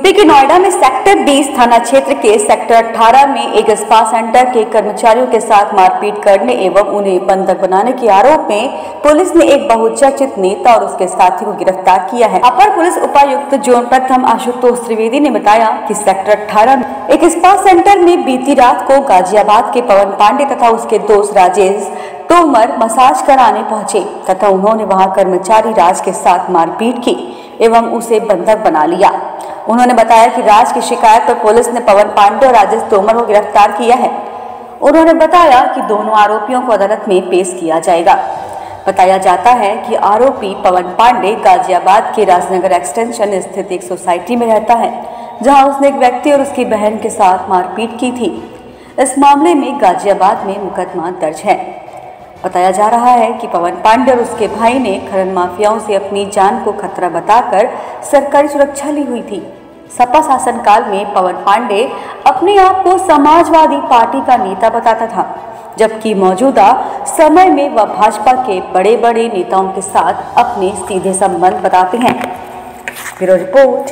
UP के नोएडा में sector 20 थाना क्षेत्र के सेक्टर 18 में एक स्पा सेंटर के कर्मचारियों के साथ मारपीट करने एवं उन्हें बंधक बनाने के आरोप में पुलिस ने एक बहुचर्चित नेता और उसके साथी को गिरफ़्तार किया है। अपर पुलिस उपायुक्त जोन प्रथम आशुतोष त्रिवेदी ने बताया कि सेक्टर 18 में एक स्पा सेंटर में बीती रात को गाजियाबाद के पवन पांडे तथा उसके दोस्त राजेश तोमर मसाज कराने पहुँचे, तथा उन्होंने वहाँ कर्मचारी राज के साथ मारपीट की एवं उसे बंधक बना लिया। उन्होंने बताया कि राज की शिकायत पर पुलिस ने पवन पांडे और राजेश तोमर को गिरफ़्तार किया है। उन्होंने बताया कि दोनों आरोपियों को अदालत में पेश किया जाएगा। बताया जाता है कि आरोपी पवन पांडे गाजियाबाद के राजनगर एक्सटेंशन स्थित एक सोसाइटी में रहता है, जहाँ उसने एक व्यक्ति और उसकी बहन के साथ मारपीट की थी। इस मामले में गाजियाबाद में मुकदमा दर्ज है। बताया जा रहा है कि पवन पांडे और उसके भाई ने खनन माफियाओं से अपनी जान को खतरा बताकर सरकारी सुरक्षा ली हुई थी। सपा शासनकाल में पवन पांडे अपने आप को समाजवादी पार्टी का नेता बताता था, जबकि मौजूदा समय में वह भाजपा के बड़े बड़े नेताओं के साथ अपने सीधे संबंध बताते हैं। Bureau report